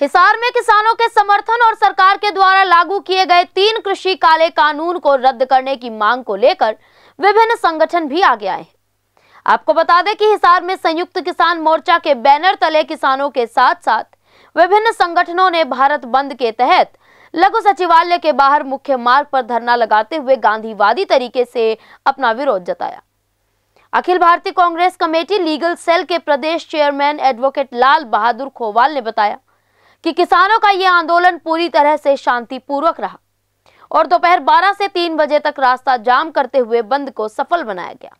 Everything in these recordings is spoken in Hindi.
हिसार में किसानों के समर्थन और सरकार के द्वारा लागू किए गए तीन कृषि काले कानून को रद्द करने की मांग को लेकर विभिन्न संगठन भी आगे आए आपको बता दें कि हिसार में संयुक्त किसान मोर्चा के बैनर तले किसानों के साथ साथ विभिन्न संगठनों ने भारत बंद के तहत लघु सचिवालय के बाहर मुख्य मार्ग पर धरना लगाते हुए गांधीवादी तरीके से अपना विरोध जताया। Akhil Bharatiya Congress committee legal cell के प्रदेश चेयरमैन एडवोकेट लाल बहादुर खोवाल ने बताया कि किसानों का यह आंदोलन पूरी तरह से शांतिपूर्वक रहा और दोपहर 12 से 3 बजे तक रास्ता जाम करते हुए बंद को सफल बनाया गया।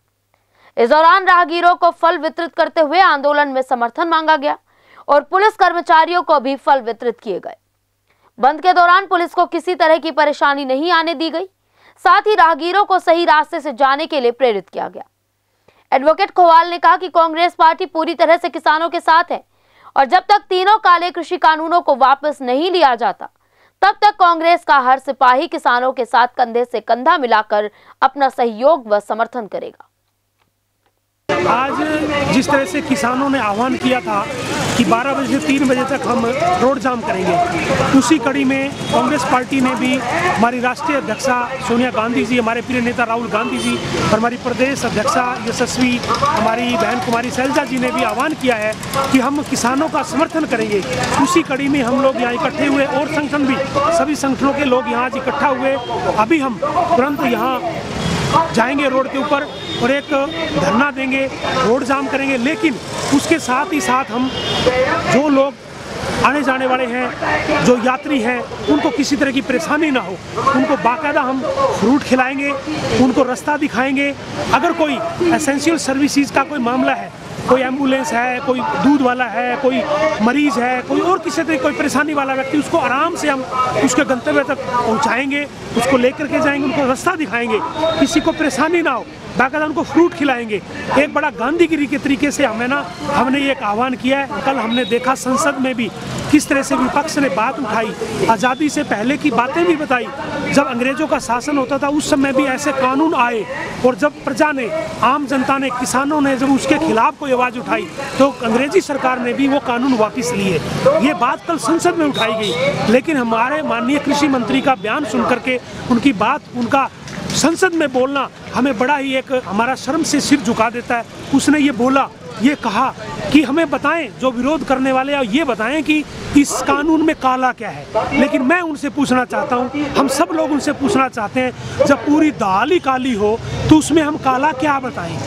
इस दौरान राहगीरों को फल वितरित करते हुए आंदोलन में समर्थन मांगा गया और पुलिस कर्मचारियों को भी फल वितरित किए गए। बंद के दौरान पुलिस को किसी तरह की परेशानी नहीं आने दी गई। साथ ही राहगीरों को सही रास्ते से जाने के लिए प्रेरित किया गया। एडवोकेट खोवाल ने कहा कि कांग्रेस पार्टी पूरी तरह से किसानों के साथ है। और जब तक तीनों काले कृषि कानूनों को वापस नहीं लिया जाता, तब तक कांग्रेस का हर सिपाही किसानों के साथ कंधे से कंधा मिलाकर अपना सहयोग व समर्थन करेगा। आज जिस तरह से किसानों ने आह्वान किया था कि 12 बजे से 3 बजे तक हम रोड जाम करेंगे। उसी कड़ी में कांग्रेस पार्टी ने भी हमारी राष्ट्रीय अध्यक्षा सोनिया गांधी जी, हमारे प्रिय नेता राहुल गांधी जी और हमारी प्रदेश अध्यक्षा यशस्वी, हमारी बहन कुमारी सैलजा जी ने भी आह्वान किया है कि हम किसानों का समर्थन करेंगे। उसी कड़ी में हम लोग यहाँ इकट्ठे हुए और संगठन भी, सभी संगठनों के लोग यहाँ आज इकट्ठा हुए। अभी हम तुरंत यहाँ जाएँगे रोड के ऊपर। और एक धरना देंगे, रोड जाम करेंगे, लेकिन उसके साथ ही साथ हम जो लोग आने जाने वाले हैं, जो यात्री हैं, उनको किसी तरह की परेशानी ना हो। उनको बाकायदा हम फ्रूट खिलाएँगे, उनको रास्ता दिखाएँगे। अगर कोई एसेंशियल सर्विसेज़ का कोई मामला है, कोई एंबुलेंस है, कोई दूध वाला है, कोई मरीज़ है, कोई और किसी तरह कोई परेशानी वाला व्यक्ति, उसको आराम से हम उसके गंतव्य तक पहुंचाएँगे, उसको लेकर के जाएँगे, उनको रास्ता दिखाएँगे। किसी को परेशानी ना हो। बाकायदा उनको फ्रूट खिलाएँगे। एक बड़ा गांधीगिरी के तरीके से हमें ना, हमने ये एक आह्वान किया है। कल हमने देखा संसद में भी किस तरह से विपक्ष ने बात उठाई। आज़ादी से पहले की बातें भी बताई। जब अंग्रेज़ों का शासन होता था, उस समय भी ऐसे कानून आए। और जब प्रजा ने, आम जनता ने, किसानों ने जब उसके खिलाफ कोई आवाज़ उठाई तो अंग्रेज़ी सरकार ने भी वो कानून वापस लिए। ये बात कल संसद में उठाई गई। लेकिन हमारे माननीय कृषि मंत्री का बयान सुन करके उनकी बात, उनका संसद में बोलना हमें बड़ा ही एक हमारा शर्म से सिर झुका देता है। उसने ये बोला, ये कहा कि हमें बताएँ जो विरोध करने वाले हैं ये बताएँ कि इस कानून में काला क्या है। लेकिन मैं उनसे पूछना चाहता हूँ, हम सब लोग उनसे पूछना चाहते हैं, जब पूरी दाल ही काली हो तो उसमें हम काला क्या बताएँ?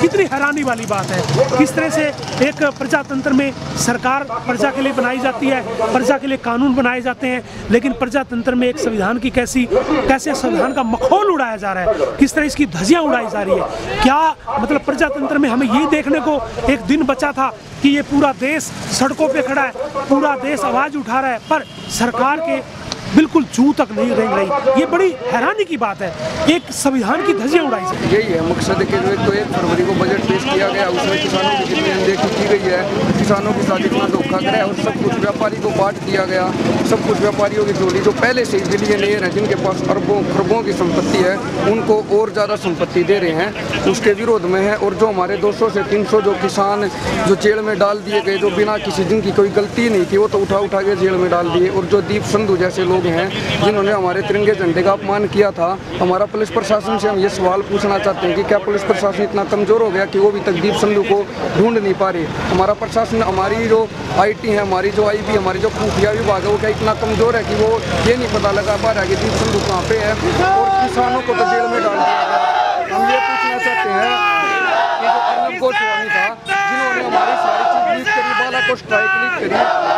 कितनी हैरानी वाली बात है। किस तरह से एक प्रजातंत्र में सरकार प्रजा के लिए बनाई जाती है, प्रजा के लिए कानून बनाए जाते हैं, लेकिन प्रजातंत्र में एक संविधान की कैसी, कैसे संविधान का मखौल उड़ाया जा रहा है, किस तरह इसकी धजियाँ उड़ाई जा रही है। क्या मतलब प्रजातंत्र में हमें ये देखने को एक दिन बचा था कि ये पूरा देश सड़कों पे खड़ा है, पूरा देश आवाज़ उठा रहा है, पर सरकार के बिल्कुल जू तक नहीं रेंग रही। ये बड़ी हैरानी की बात है एक संविधान की धजियाँ उड़ाई यही है, मकसद के जो तो एक फरवरी को बजट पेश किया गया, उसमें किसानों की अनदेखी की गई है। किसानों के साथ इतना धोखा करे और सब कुछ व्यापारी को बांट दिया गया। सब कुछ व्यापारियों की झोली जो पहले से बिलियनियर हैं, जिनके पास अरबों, खरबों की संपत्ति है, उनको और ज़्यादा संपत्ति दे रहे हैं, उसके विरोध में है और जो हमारे 200 से 300 जो किसान जो जेल में डाल दिए गए, जो बिना किसी, जिनकी कोई गलती नहीं थी, वो तो उठा उठा के जेल में डाल दिए और जो दीप संधु जैसे लोग हैं, जिन्होंने हमारे तिरंगे झंडे का अपमान किया था, हमारा पुलिस प्रशासन से हम ये सवाल पूछना चाहते हैं कि क्या पुलिस प्रशासन इतना कमज़ोर हो गया कि वो भी तक दीप संधु को ढूंढ नहीं पा रही? हमारा प्रशासन हमारी जो आईटी है, हमारी जो आई भी हमारी जो खुफिया विभाग है, वो क्या इतना कमज़ोर है कि वो ये नहीं पता लगा पा रहा कि दीप सिंधु कहाँ पे है और किसानों को तो जेल में डाल दिया हम ये पूछना चाहते हैं कि जो अर्नब गोस्वामी था, जिन्होंने हमारी सारी चीज़ लीक करी बाला को स्ट्राइक लीक करी,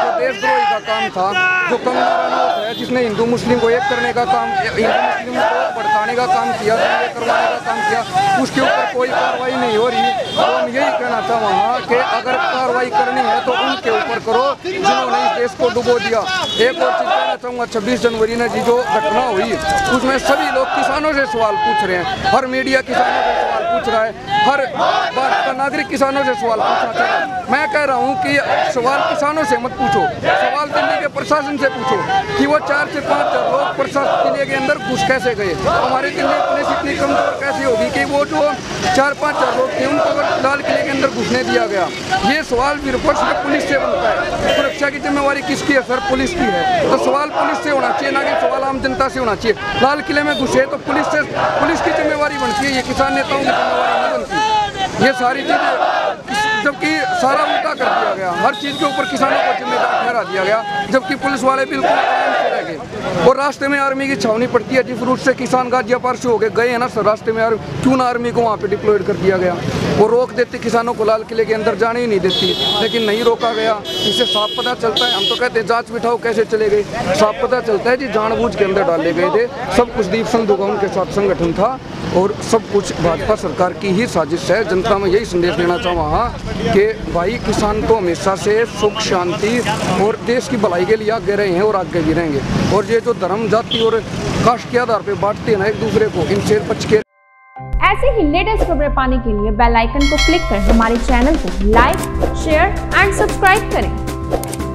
जो देशद्रोही का काम था, जो कंगना रनौत है जिसने हिंदू मुस्लिम को एक करने का काम हिंदू मुस्लिम को भड़काने का काम किया, दंगे करवाने का काम किया, उसके ऊपर कोई कार्रवाई नहीं हो रही। तो हम यही कहना था वहाँ कि अगर कार्रवाई करनी है तो उनके ऊपर करो, जिन्होंने इस देश को डुबो दिया। एक और चीज़ कहना चाहूँगा, छब्बीस जनवरी ने जी जो घटना हुई, उसमें सभी लोग किसानों से सवाल पूछ रहे हैं। हर मीडिया किसानों से सवाल पूछ रहा है, हर भारत का नागरिक किसानों से सवाल पूछना चाह रहा है। मैं रहा हूँ कि सवाल किसानों से मत पूछो, सवाल दिल्ली के प्रशासन से पूछो कि वो चार से पाँच लोग प्रशासन के अंदर घुस कैसे गए। हमारे दिल्ली पुलिस इतनी कमज़ोर कैसे होगी कि वो जो चार पाँच लोग थे, उनको लाल किले के अंदर घुसने दिया गया। ये सवाल विपक्ष में पुलिस से बनता है। सुरक्षा की जिम्मेवारी किसकी है? सर, पुलिस की है। तो सवाल पुलिस से होना चाहिए, ना कि सवाल आम जनता से होना चाहिए। लाल किले में घुसे तो पुलिस से, पुलिस की जिम्मेवारी बनती है, ये किसान नेताओं की जिम्मेवारी नहीं बनती। ये सारी चीज़ें जबकि सारा उल्टा कर दिया गया। हर चीज़ के ऊपर किसानों को जिम्मेदार ठहरा दिया गया, जबकि पुलिस वाले बिल्कुल और रास्ते में आर्मी की छावनी पड़ती है, जिस रूट से किसान गाजियापार से हो गए हैं ना, सर, रास्ते में क्यों ना आर्मी को वहाँ पे डिप्लॉयड कर दिया गया। वो रोक देती, किसानों को लाल किले के अंदर जाने ही नहीं देती, लेकिन नहीं रोका गया। इससे साफ़ पता चलता है, हम तो कहते हैं, जाँच बिठाओ कैसे चले गए। साफ़ पता चलता है जी, जानबूझ के अंदर डाले गए थे। सब कुछ दीप संधु का उनके साथ संगठन था। और सब कुछ भाजपा सरकार की ही साजिश है। जनता में यही संदेश देना चाहूँगा कि भाई, किसान तो हमेशा से सुख, शांति और देश की भलाई के लिए आगे रहे हैं और आगे भी रहेंगे और ये जो धर्म, जाति और कास्ट के आधार पर बांटते हैं ना एक दूसरे को इनसे बच के ऐसे ही लेटेस्ट खबरें पाने के लिए बेल आइकन को क्लिक कर हमारे चैनल को लाइक, शेयर एंड सब्सक्राइब करें।